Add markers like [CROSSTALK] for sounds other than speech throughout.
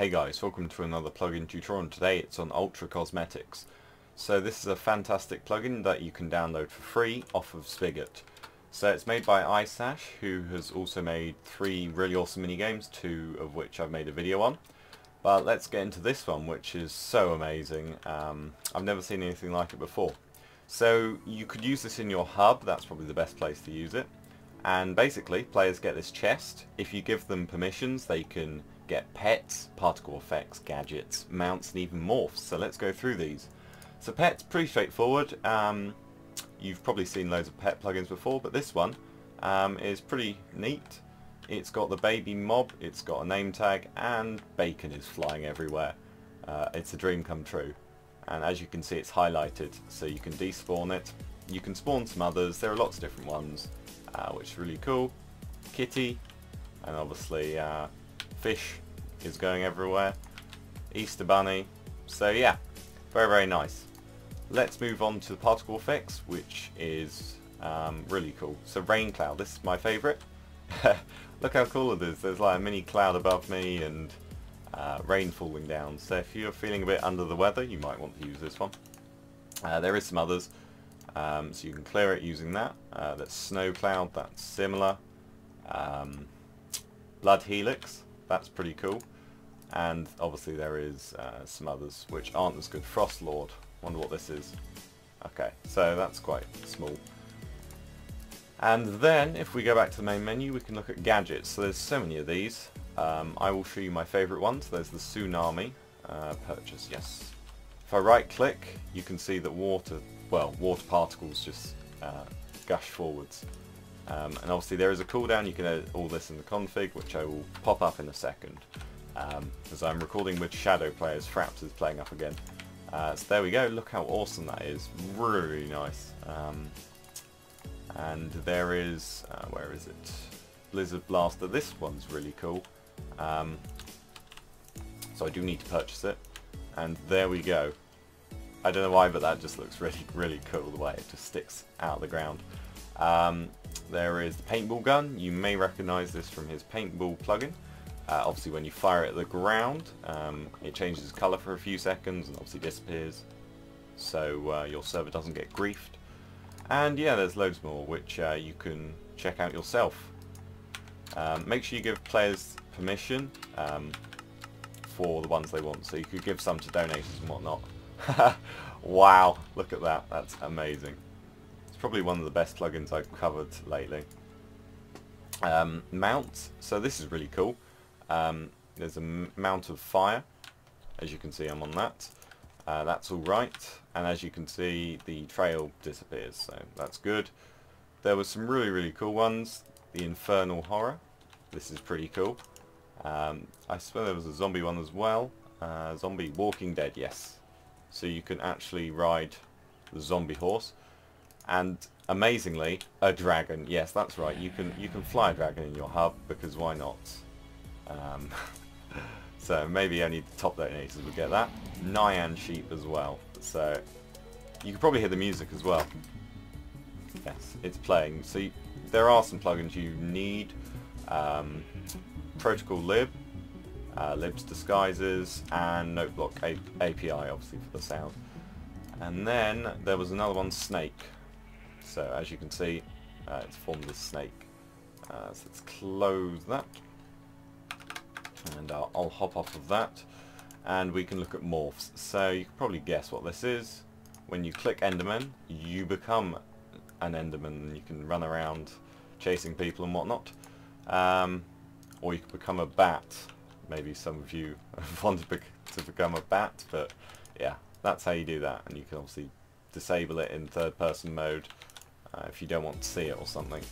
Hey guys, welcome to another plugin tutorial and today it's on Ultra Cosmetics. So this is a fantastic plugin that you can download for free off of Spigot. So it's made by iSach who has also made three really awesome mini games, two of which I've made a video on. But let's get into this one which is so amazing. Um, I've never seen anything like it before. So you could use this in your hub, that's probably the best place to use it. And basically players get this chest. If you give them permissions they can get pets, particle effects, gadgets, mounts and even morphs. So let's go through these. So pets, pretty straightforward. Um, you've probably seen loads of pet plugins before, but this one um, is pretty neat. It's got the baby mob, it's got a name tag, and bacon is flying everywhere. Uh, it's a dream come true. And as you can see, it's highlighted, so you can despawn it. You can spawn some others, there are lots of different ones, uh, which is really cool. Kitty, and obviously uh, fish is going everywhere. Easter Bunny. So yeah, very, very nice. Let's move on to the particle effects, which is um, really cool. So rain cloud, this is my favourite. [LAUGHS] Look how cool it is. There's like a mini cloud above me and uh, rain falling down. So if you're feeling a bit under the weather, you might want to use this one. Uh, there is some others. Um, so you can clear it using that. Uh, that's snow cloud, that's similar. Um, blood helix, that's pretty cool. And obviously there is uh, some others which aren't as good. Frost Lord, wonder what this is. Okay, so that's quite small. And then if we go back to the main menu we can look at gadgets. So there's so many of these. Um, I will show you my favourite ones. There's the Tsunami uh, purchase, yes. If I right click you can see that water, well water particles just uh, gush forwards. Um, and obviously there is a cooldown, you can edit all this in the config, which I will pop up in a second. Um, as I'm recording with shadow players, Fraps is playing up again. Uh, so there we go, look how awesome that is, really nice. Um, and there is, uh, where is it? Blizzard Blaster, this one's really cool. Um, so I do need to purchase it. And there we go. I don't know why, but that just looks really, really cool the way it just sticks out of the ground. Um, there is the paintball gun. You may recognize this from his paintball plugin. Uh, obviously when you fire it at the ground, um, it changes colour for a few seconds and obviously disappears. So uh, your server doesn't get griefed. And yeah, there's loads more which uh, you can check out yourself. Um, make sure you give players permission um, for the ones they want. So you could give some to donators and whatnot. [LAUGHS] wow, look at that. That's amazing probably one of the best plugins I've covered lately. Um, mount, so this is really cool. Um, there's a mount of fire, as you can see I'm on that. Uh, that's alright, and as you can see the trail disappears, so that's good. There were some really really cool ones. The Infernal Horror, this is pretty cool. Um, I swear there was a zombie one as well. Uh, zombie Walking Dead, yes. So you can actually ride the zombie horse and amazingly a dragon. Yes that's right. You can you can fly a dragon in your hub because why not? Um, [LAUGHS] so maybe only the top donators would get that. Nyan sheep as well. So you can probably hear the music as well. Yes it's playing. So you, there are some plugins you need. Um, protocol lib uh, libs disguises and noteblock A API obviously for the sound. And then there was another one snake so as you can see, uh, it's formed a snake. Uh, so let's close that. And I'll, I'll hop off of that. And we can look at morphs. So you can probably guess what this is. When you click Enderman, you become an Enderman and you can run around chasing people and whatnot. Um, or you can become a bat. Maybe some of you [LAUGHS] want to, bec to become a bat, but yeah, that's how you do that. And you can obviously disable it in third person mode uh, if you don't want to see it or something.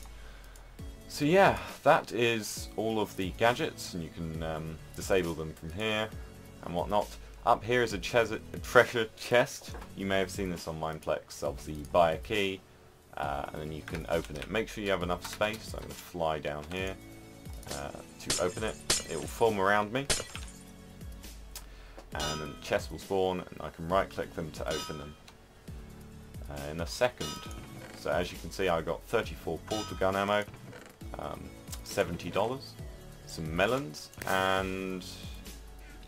So yeah, that is all of the gadgets, and you can um, disable them from here and whatnot. Up here is a, a, treasure chest. You may have seen this on Mineplex. Obviously, you buy a key, uh, and then you can open it. Make sure you have enough space. I'm going to fly down here uh, to open it. It will form around me. And then the chest will spawn, and I can right-click them to open them. Uh, in a second. So as you can see I got 34 portal gun ammo, um, $70, some melons, and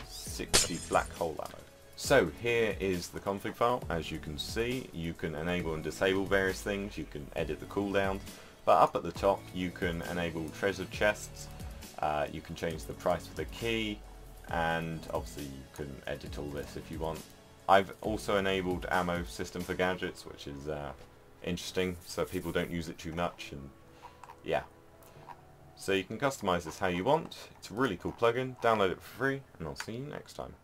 60 black hole ammo. So here is the config file. As you can see, you can enable and disable various things. You can edit the cooldown. But up at the top, you can enable treasure chests. Uh, you can change the price of the key. And obviously you can edit all this if you want. I've also enabled ammo system for gadgets, which is uh, interesting, so people don't use it too much. And yeah. So you can customize this how you want. It's a really cool plugin. Download it for free, and I'll see you next time.